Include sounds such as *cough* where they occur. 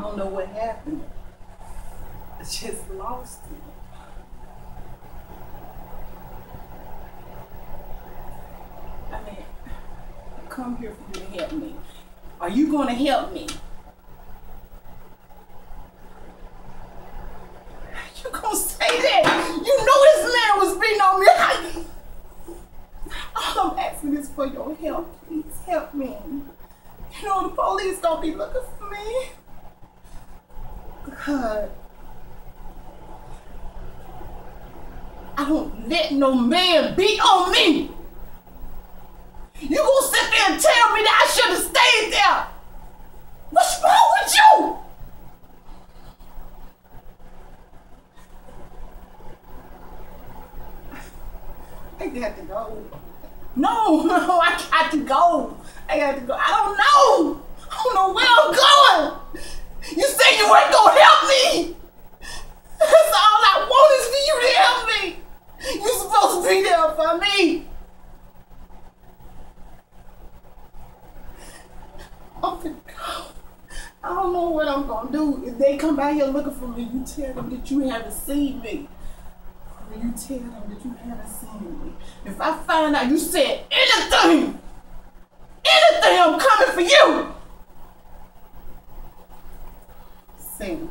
don't know what happened. I just lost it. I mean, I come here for you to help me. Are you going to help me? You gonna say that? You know this man was beating on me. All I'm asking is for your help. Please help me. You know the police gonna be looking for me. I don't let no man beat on me. You gonna sit there and tell me that I should have stayed there? What's wrong with you? I got to go. No, no, *laughs* I got to go. I got to go. I don't know. I don't know where I'm going. You said you weren't gonna help me. That's all I want is for you to help me. You're supposed to be there for me. I'm go. *gasps* I don't know what I'm gonna do. If they come out here looking for me, you tell them that you haven't seen me. You tell them that you haven't seen me. If I find out you said anything, anything, I'm coming for you. Sing.